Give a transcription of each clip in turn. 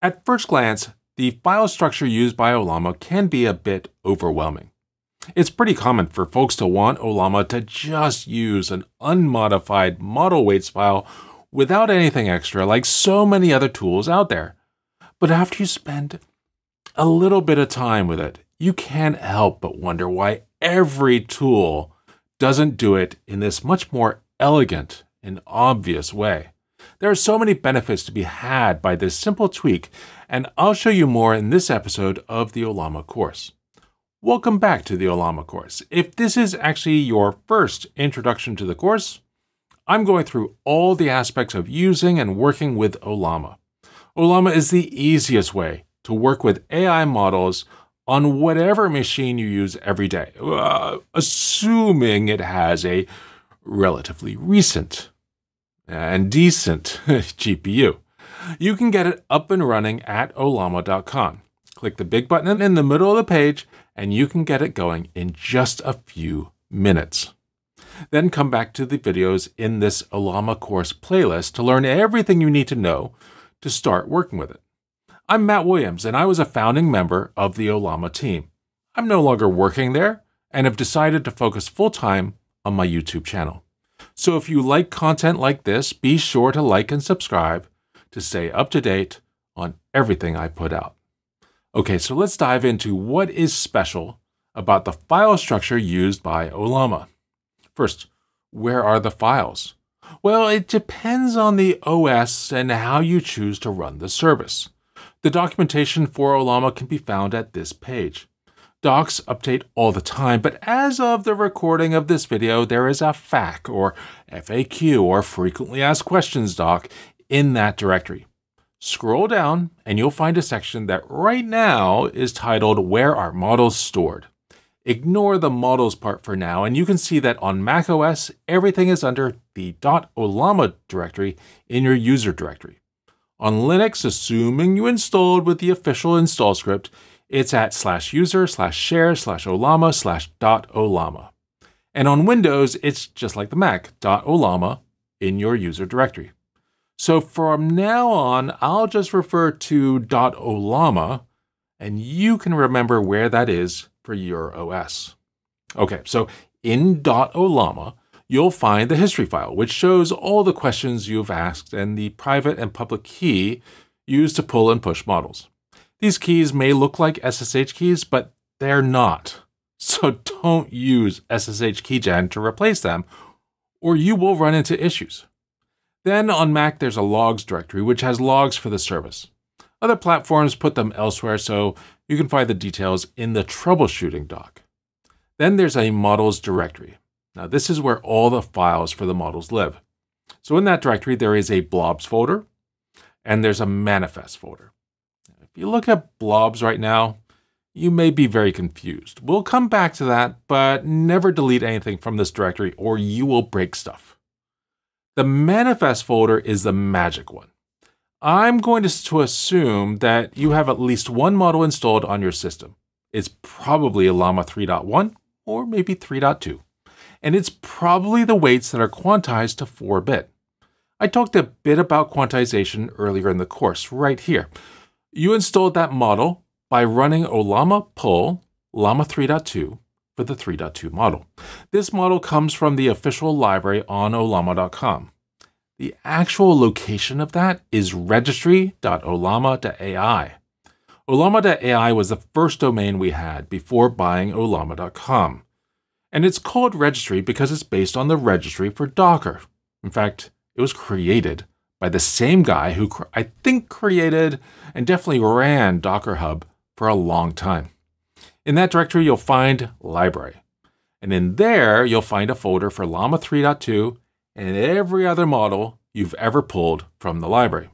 At first glance, the file structure used by Ollama can be a bit overwhelming. It's pretty common for folks to want Ollama to just use an unmodified model weights file without anything extra like so many other tools out there. But after you spend a little bit of time with it, you can't help but wonder why every tool doesn't do it in this much more elegant and obvious way. There are so many benefits to be had by this simple tweak, and I'll show you more in this episode of the Ollama course. Welcome back to the Ollama course. If this is actually your first introduction to the course, I'm going through all the aspects of using and working with Ollama. Ollama is the easiest way to work with AI models on whatever machine you use every day, uh, assuming it has a relatively recent and decent GPU. You can get it up and running at ollama.com. Click the big button in the middle of the page and you can get it going in just a few minutes. Then come back to the videos in this Ollama course playlist to learn everything you need to know to start working with it. I'm Matt Williams, and I was a founding member of the Ollama team. I'm no longer working there and have decided to focus full time on my YouTube channel. So if you like content like this, be sure to like and subscribe to stay up to date on everything I put out. Okay, so let's dive into what is special about the file structure used by Ollama. First, where are the files? Well, it depends on the OS and how you choose to run the service. The documentation for Ollama can be found at this page. Docs update all the time, but as of the recording of this video, there is a FAQ or FAQ or frequently asked questions doc in that directory. Scroll down and you'll find a section that right now is titled Where Are Models Stored? Ignore the models part for now, and you can see that on macOS, everything is under the .ollama directory in your user directory. On Linux, assuming you installed with the official install script, it's at slash user slash share slash ollama slash dot ollama. And on Windows, it's just like the Mac, dot ollama in your user directory. So from now on, I'll just refer to dot ollama and you can remember where that is for your OS. Okay, so in dot ollama, you'll find the history file, which shows all the questions you've asked and the private and public key used to pull and push models. These keys may look like SSH keys, but they're not. So don't use SSH keygen to replace them, or you will run into issues. Then on Mac, there's a logs directory, which has logs for the service. Other platforms put them elsewhere, so you can find the details in the troubleshooting doc. Then there's a models directory. Now, this is where all the files for the models live. So in that directory, there is a blobs folder and there's a manifest folder. You look at blobs right now, you may be very confused. We'll come back to that, but never delete anything from this directory or you will break stuff. The manifest folder is the magic one. I'm going to, to assume that you have at least one model installed on your system. It's probably a Llama 3.1 or maybe 3.2. And it's probably the weights that are quantized to 4-bit. I talked a bit about quantization earlier in the course, right here. You installed that model by running ollama pull llama 3.2 for the 3.2 model. This model comes from the official library on ollama.com. The actual location of that is registry.ollama.ai. Ollama.ai was the first domain we had before buying ollama.com. And it's called registry because it's based on the registry for Docker. In fact, it was created by the same guy who I think created and definitely ran Docker Hub for a long time. In that directory, you'll find library. And in there, you'll find a folder for Llama 3.2 and every other model you've ever pulled from the library.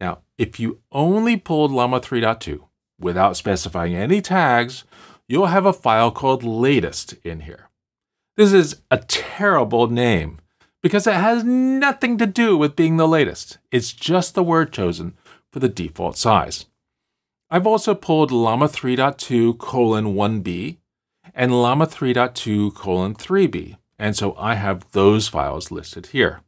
Now, if you only pulled Llama 3.2 without specifying any tags, you'll have a file called latest in here. This is a terrible name because it has nothing to do with being the latest. It's just the word chosen for the default size. I've also pulled llama 3.2 colon 1b and llama 3.2 colon 3b, and so I have those files listed here.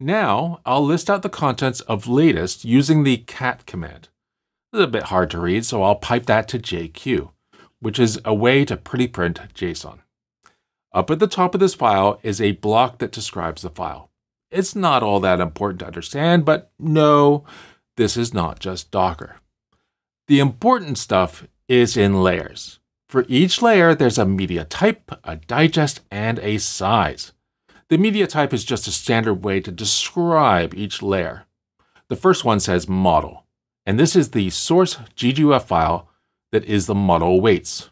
Now, I'll list out the contents of latest using the cat command. It's a bit hard to read, so I'll pipe that to JQ, which is a way to pretty print JSON. Up at the top of this file is a block that describes the file. It's not all that important to understand, but no, this is not just Docker. The important stuff is in layers. For each layer, there's a media type, a digest, and a size. The media type is just a standard way to describe each layer. The first one says model, and this is the source GGUF file that is the model weights.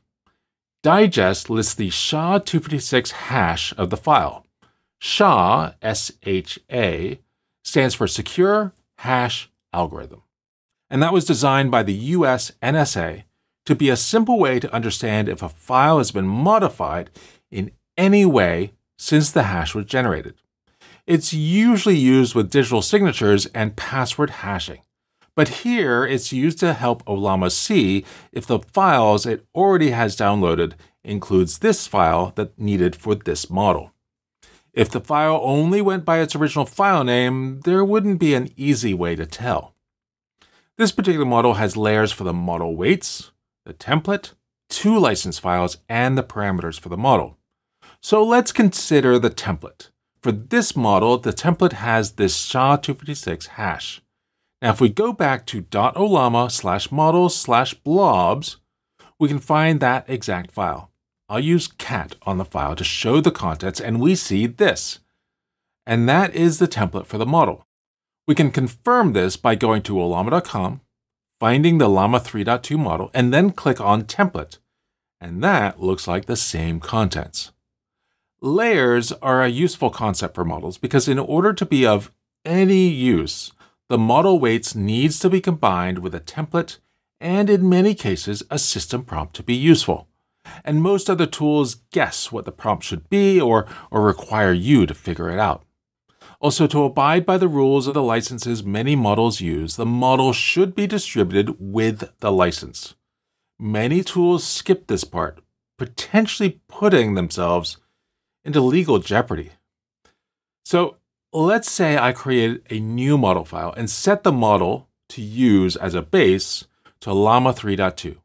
Digest lists the SHA-256 hash of the file. SHA, S-H-A, stands for Secure Hash Algorithm. And that was designed by the US NSA to be a simple way to understand if a file has been modified in any way since the hash was generated. It's usually used with digital signatures and password hashing. But here it's used to help Ollama see if the files it already has downloaded includes this file that needed for this model. If the file only went by its original file name, there wouldn't be an easy way to tell. This particular model has layers for the model weights, the template, two license files, and the parameters for the model. So let's consider the template. For this model, the template has this SHA-256 hash. Now, if we go back to .ollama slash models slash blobs, we can find that exact file. I'll use cat on the file to show the contents, and we see this. And that is the template for the model. We can confirm this by going to ollama.com, finding the Llama 3.2 model, and then click on Template. And that looks like the same contents. Layers are a useful concept for models because in order to be of any use, the model weights needs to be combined with a template and in many cases a system prompt to be useful. And most other tools guess what the prompt should be or, or require you to figure it out. Also, to abide by the rules of the licenses many models use, the model should be distributed with the license. Many tools skip this part, potentially putting themselves into legal jeopardy. So let's say I created a new model file and set the model to use as a base to Llama 3.2.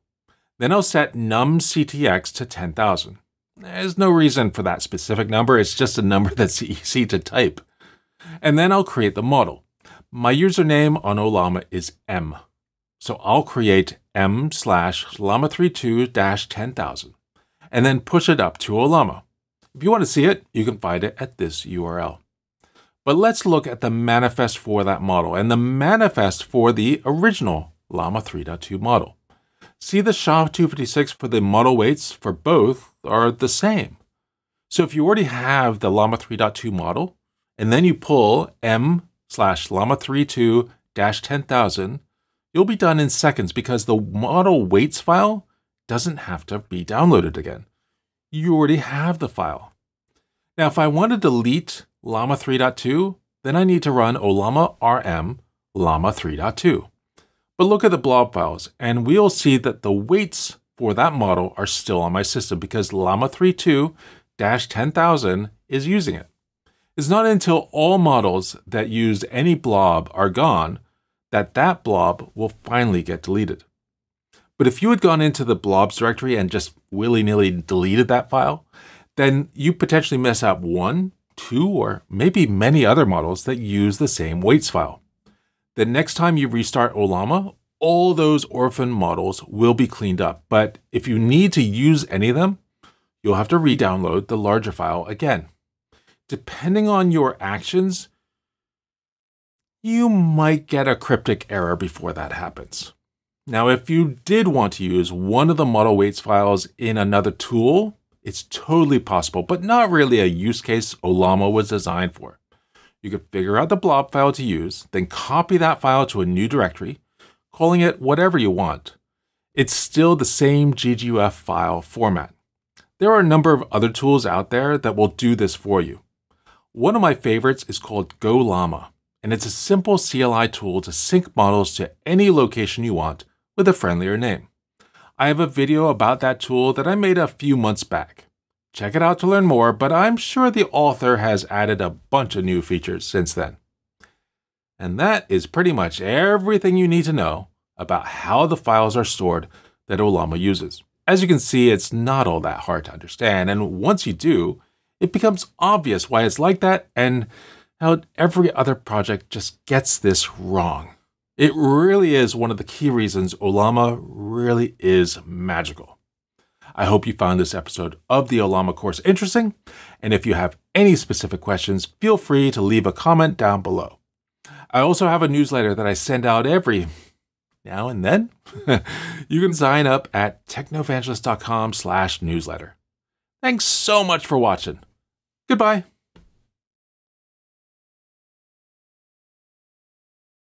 Then I'll set numctx to 10,000. There's no reason for that specific number, it's just a number that's easy to type. And then I'll create the model. My username on Ollama is M. So I'll create m slash Llama32 dash 10,000 and then push it up to Ollama. If you want to see it, you can find it at this URL. But let's look at the manifest for that model and the manifest for the original Llama 3.2 model. See the SHA-256 for the model weights for both are the same. So if you already have the Llama 3.2 model, and then you pull m slash llama32 dash 10,000, you'll be done in seconds because the model weights file doesn't have to be downloaded again. You already have the file. Now, if I want to delete llama 3.2, then I need to run ollama rm llama 3.2. But look at the blob files, and we'll see that the weights for that model are still on my system because llama 32-10000 is using it. It's not until all models that use any blob are gone that that blob will finally get deleted. But if you had gone into the blobs directory and just willy-nilly deleted that file, then you potentially mess up one, two, or maybe many other models that use the same weights file. The next time you restart Ollama, all those orphan models will be cleaned up. But if you need to use any of them, you'll have to re-download the larger file again depending on your actions, you might get a cryptic error before that happens. Now, if you did want to use one of the model weights files in another tool, it's totally possible, but not really a use case Ollama was designed for. You could figure out the blob file to use, then copy that file to a new directory, calling it whatever you want. It's still the same GGUF file format. There are a number of other tools out there that will do this for you. One of my favorites is called GoLlama, and it's a simple CLI tool to sync models to any location you want with a friendlier name. I have a video about that tool that I made a few months back. Check it out to learn more, but I'm sure the author has added a bunch of new features since then. And that is pretty much everything you need to know about how the files are stored that Ollama uses. As you can see, it's not all that hard to understand, and once you do, it becomes obvious why it's like that and how every other project just gets this wrong. It really is one of the key reasons Ollama really is magical. I hope you found this episode of the Ollama course interesting, and if you have any specific questions, feel free to leave a comment down below. I also have a newsletter that I send out every now and then. you can sign up at technovangelist.com slash newsletter. Thanks so much for watching. Goodbye.